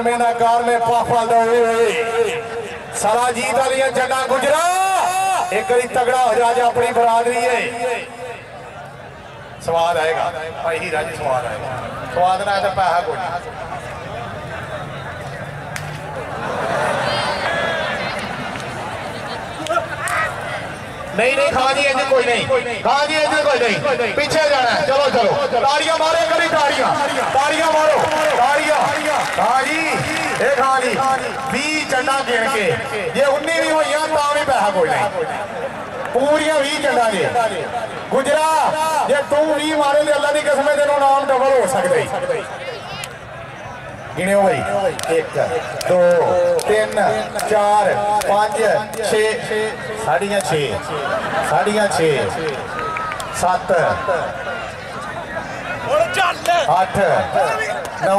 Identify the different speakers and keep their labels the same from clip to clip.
Speaker 1: Motor में पापा दे सारा जीत वाली जगह गुजरा। एक करी तगड़ा हो जा जा अपनी बरादरी है। स्वाद आएगा। भाई हीरा जी स्वाद आएगा। स्वाद ना तो पैसा कोई नहीं। नहीं खा जी अजय कोई नहीं। खा जी अजय कोई नहीं। पीछे जाना है। चलो चलो। ताड़ियाँ मारे करी ताड़ियाँ। ताड़ियाँ भी चंडा गिन के ये उन्नी भी हुई ता भी पैसा कोई नहीं पूरियाँ भी चंडा जी गुजरा जे तू भी मारे अल्लाह की कसम तेन नाम डबल हो सकते गिणियो भाई एक दो तीन चार पाँच छे साड़ियाँ छे साड़ियाँ छे सत्त अठ नौ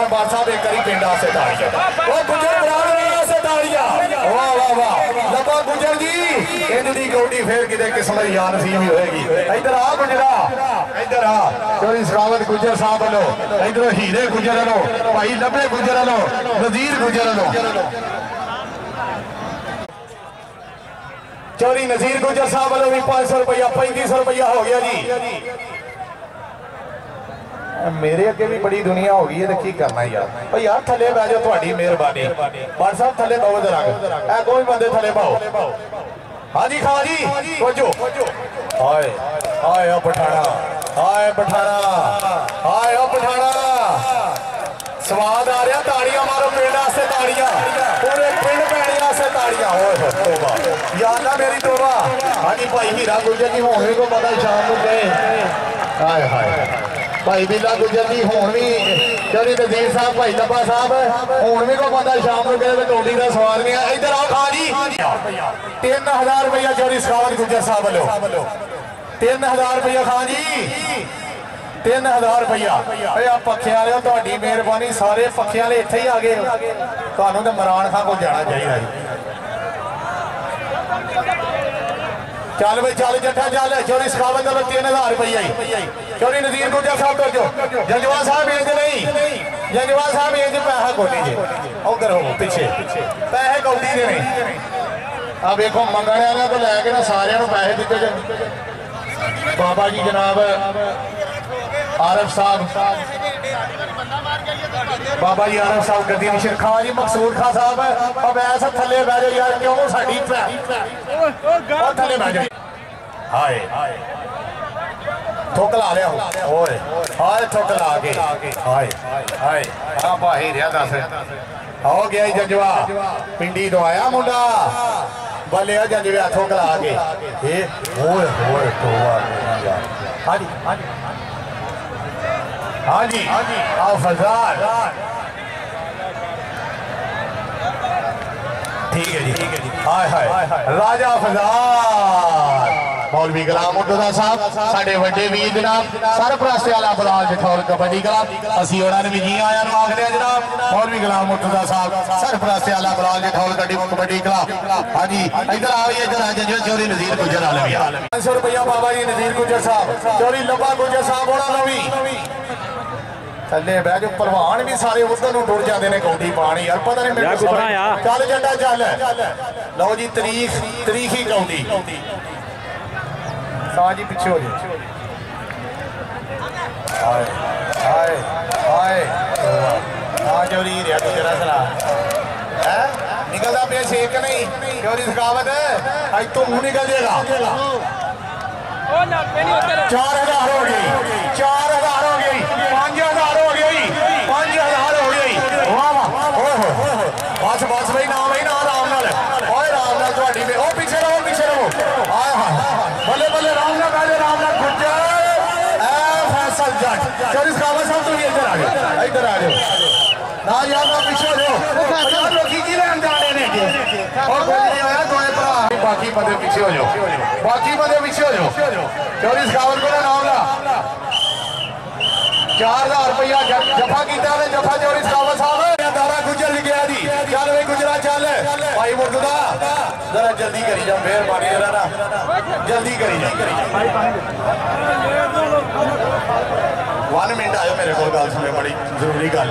Speaker 1: सरदार बादशाह ने करी पिंडा से ताड़िया। वो गुजर बरादरिया से ताड़िया। वाह वाह वाह। लबा गुजर जी। इनकी गोडी फिर किते किस्मत यार नसीब होएगी। इधर आ गुजरा इधर आ। चोरी सरावत गुजर साहब लो इधर हीरे गुजर लो भाई लबे गुजर लो वज़ीर गुजर लो चोरी नजीर गुजर साहब वालों भी पाँच सौ रुपया, पैंतीस सौ रुपया हो गया जी। ਮੇਰੇ ਅੱਗੇ ਵੀ ਬੜੀ ਦੁਨੀਆ ਹੋ ਗਈ ਹੈ ਤੇ ਕੀ ਕਰਨਾ ਯਾਰ ਓ ਯਾਰ ਥੱਲੇ ਬਹਿ ਜਾਓ ਤੁਹਾਡੀ ਮਿਹਰਬਾਨੀ ਬਾਰ ਸਾਹਿਬ ਥੱਲੇ ਬਾਹੋ ਜਰਾ ਐ ਕੋਈ ਬੰਦੇ ਥੱਲੇ ਬਾਹੋ ਹਾਂਜੀ ਖਾਂ ਜੀ ਕੋਜੋ ਹਾਏ ਹਾਏ ਓ ਪਠਾਣਾ ਹਾਏ ਪਠਾਣਾ ਹਾਏ ਓ ਪਠਾਣਾ ਸਵਾਦ ਆ ਰਿਹਾ ਤਾੜੀਆਂ ਮਾਰੋ ਪਿੰਡ ਵਾਸਤੇ ਤਾੜੀਆਂ ਪੂਰੇ ਪਿੰਡ ਪੈਣੀ ਵਾਸਤੇ ਤਾੜੀਆਂ ਓਏ ਹੋਏ ਤੋਬਾ ਯਾਰ ਨਾ ਮੇਰੀ ਤੋਬਾ ਹਾਂਜੀ ਭਾਈ ਹੀਰਾ ਗੁਜਰ ਜੀ ਹੁਣ ਵੀ ਕੋ ਪਤਾ ਸ਼ਾਮ ਨੂੰ ਗਏ ਹਾਏ ਹਾਏ ਭਾਈ ਬੀਲਾ ਗੁਜਰ ਜੀ ਹੁਣ ਵੀ ਚੌਰੀ ਨਜ਼ੀਰ ਸਾਹਿਬ ਭਾਈ ਲੱਭਾ ਸਾਹਿਬ ਹੁਣ ਵੀ ਕੋ ਪਤਾ ਸ਼ਾਮ ਨੂੰ ਗਏ ਟੋਡੀ ਦਾ ਸਵਾਲ ਨਹੀਂ ਆ ਇੱਧਰ ਆਓ ਖਾ ਜੀ 3000 ਰੁਪਇਆ ਚੌਰੀ ਸਖਾਵਤ ਗੁਜਰ ਸਾਹਿਬ ਵੱਲੋਂ 3000 ਰੁਪਇਆ ਖਾਂ ਜੀ 3000 ਰੁਪਇਆ ਓਏ ਆ ਪੱਖਿਆਂ ਵਾਲਿਓ ਤੁਹਾਡੀ ਮਿਹਰਬਾਨੀ ਸਾਰੇ ਪੱਖਿਆਂ ਵਾਲੇ ਇੱਥੇ ਹੀ ਆ ਗਏ ਹੋ। ਤੁਹਾਨੂੰ ਤੇ ਮਰਾਨ ਖਾਂ ਕੋਲ ਜਾਣਾ ਚਾਹੀਦਾ ਜੀ चाल में चाल जठा चाल है। चौरी सखावत वालों तीन हज़ार रुपया। चोरी नजीर गुर्जा साहब तो जो जजवा साहब इंज नहीं। जजवा साहब इंज पैसा कोटी जे उधर हो पिछे। पैसे कौटी ने आ देखो मंगने वाले तो लैके ना सारे पैसे दिते जाए बाबा जी जनाब आरफ साहब। बाबा जी आरफ साहब गद्दी निशर खान जी मकसूर खान साहब। अब ऐसा थले बह जाओ यार क्यों साड़ी थले बह जाए हाय। ठोकला आ रहा ओए हाय ठोकला आ गई हाय हाय। हाँ बाही रिया दस हो गया ही जजवा। पिंडी तो आया मुंडा। बल्ले आ जा जजवा ठोकला आ गई ए ओए ओए तोवा हाँ जी हाँ हाँ हाँ जी। आओ फजार ठीक है जी। हाय हाय। राजा फजार ਠੀਕ ਹੈ ਜੀ ਹਾਏ ਹਾਏ ਰਾਜਾ ਫਜ਼ਾਰ ਮੌਲਵੀ ਗੁਲਾਮ ਮੁਰਤਜ਼ਾ ਸਾਹਿਬ ਸਾਡੇ ਵੱਡੇ ਵੀਰ ਜਨਾਬ ਸਰਪ੍ਰਸਤ ਵਾਲਾ ਬਲਾਲ ਜਠੌਰ ਕਬੱਡੀ ਕਲੱਬ ਅਸੀਂ ਉਹਨਾਂ ਨੂੰ ਵੀ ਜੀ ਆਇਆਂ ਨੂੰ ਆਖਦੇ ਆ ਜਨਾਬ ਮੌਲਵੀ ਗੁਲਾਮ ਮੁਰਤਜ਼ਾ ਸਾਹਿਬ ਸਰਪ੍ਰਸਤ ਵਾਲਾ ਬਲਾਲ ਜਠੌਰ ਕਬੱਡੀ ਕਬੱਡੀ ਕਲੱਬ ਹਾਂਜੀ ਇੱਧਰ ਆਓ ਜੀ ਇੱਧਰ ਆ ਜੀ ਚੋਰੀ ਨਜ਼ੀਰ ਗੁਜਰ ਆਲਮੀਆ 500 ਰੁਪਇਆ ਬਾਬਾ ਜੀ ਨਜ਼ੀਰ ਗੁਜਰ ਸਾਹਿਬ ਚੋਰੀ ਲੱਭਾ ਗੁਜਰ ਸਾਹਿਬ ਉਹਨਾਂ ਨੂੰ ਵੀ ਥੱਲੇ ਬਹਿ ਜਾ ਪ੍ਰਵਾਨ ਵੀ ਸਾਰੇ ਉਧਰ ਨੂੰ ਟੁਰ ਜਾਂਦੇ ਨੇ ਕੌਡੀ ਪਾਣੀ ਯਾਰ ਪਤਾ ਨਹੀਂ ਮੈਨੂੰ ਸਮਝ- ਚੱਲ ਜੱਟਾ ਚੱਲ ਲਓ ਜੀ ਤਰੀਖ ਤਰੀਖ ਹੀ ਕੌਡੀ सवा जी पीछे हो जाओ आए आए हाय हाँ चोरी रिया तू जरा सा है निकलता पे शेख नहीं चोरी थकावट है? आज तो मुँह निकल जाएगा। चार हज़ार हो गई। चार हज़ार बाकी पदे पीछे हो बाकी पदे पीछे हो चौबीस खावर को नाम ला चार हज़ार रुपया जफा किया जफा चौबीस खावर साहब दारा गुजर लिखा जी चल भाई गुजरा चल भाई मुंडू जरा जल्दी करी जा मेहरबानी जरा जल्दी करी जा. वन मिनट आयो मेरे को बड़ी ज़रूरी गल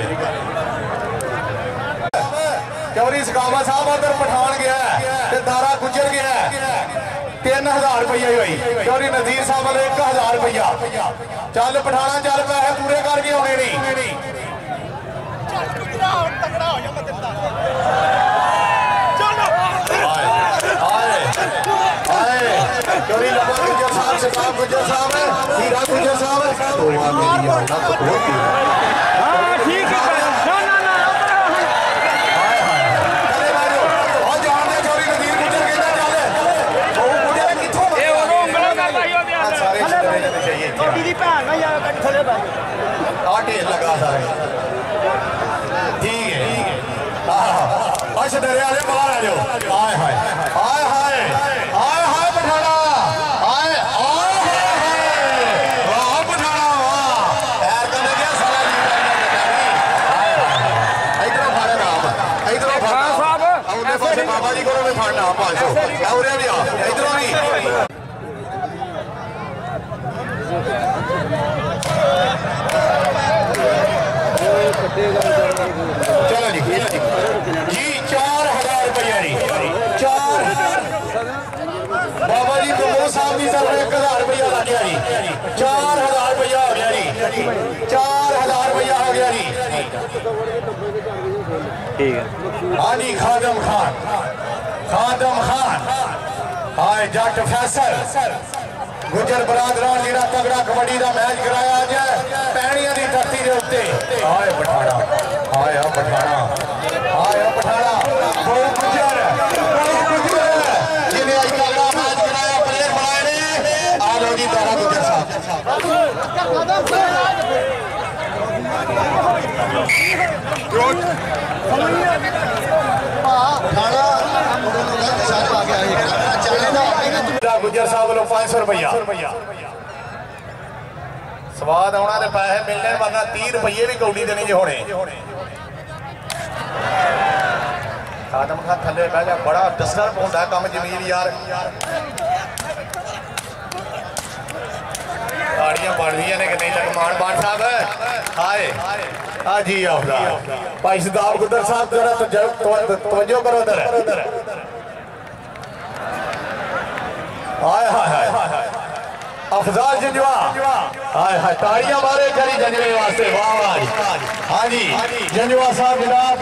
Speaker 1: चौरी सकावा साहब उधर पठान गया है। ਤੇ ਦਾਰਾ ਗੁਜਰ ਗਿਆ ਹੈ 3000 ਰੁਪਈਆ ਹੀ ਹੋਈ ਚੌਰੀ ਨਜ਼ੀਰ ਸਾਹਿਬ ਵਾਲੇ 1000 ਰੁਪਈਆ ਚੱਲ ਪਠਾਣਾ ਚੱਲ ਪੈਸੇ ਪੂਰੇ ਕਰਕੇ ਆਉਣੇ ਨਹੀਂ ਆਏ ਆਏ ਆਏ ਚੌਰੀ ਲੱਭਾ ਗੁਜਰ ਸਾਹਿਬ ਸਰਦਾਰ ਗੁਜਰ ਸਾਹਿਬ ਹੀਰਾ ਗੁਜਰ ਸਾਹਿਬ ਤੋਵਾ ਮੇਰੀ ਯਾਰ ਨਾ ਤਾਂ ਬਹੁਤ ਹੀ
Speaker 2: ਹਾਂ ਠੀਕ ਹੈ
Speaker 1: ठीक है। आली खादम खान। खादम खान। हाय जट फैसल। गुजर बरादरा जीरा तगड़ा कबड्डी का मैच कराया अज पैणिया की धरती के
Speaker 2: उत्ते। हाय
Speaker 1: पठाना हाय पठाना हाय पठाना आ लो Good. ਗੁੱਜਰ ਸਾਹਿਬ ਵੱਲੋਂ 500 ਰੁਪਇਆ ਸਵਾਦ ਆਉਣਾ ਤੇ ਪੈਸੇ ਮਿਲਣੇ, ਵਰਨਾ 30 ਰੁਪਏ ਵੀ ਕੌਡੀ ਦੇਣੀ ਜੇ ਹੋਣੇ। ਆਦਮ ਖਾਨ ਥੱਲੇ ਬਹਿ ਜਾ, ਬੜਾ ਡਿਸਟਰਬ ਹੁੰਦਾ ਕੰਮ ਜ਼ਮੀਰ ਯਾਰ। ਗਾੜੀਆਂ ਬਣਦੀਆਂ ਨੇ ਕਿ ਨਹੀਂ, ਲਗਮਾਨ ਬਾਣ ਸਾਹਿਬ, ਹਾਏ। हाजी भाई सिद्धार्थ गुदर साहब जरा तो तवज्जो करो उधर हाय हाय हाय अफजाल जंजवा। हाय हाय ताड़ियाँ मारे करी जंजवे वास्ते। वाह वाह हाँ हाँ जी। जंजवा साहब जनाब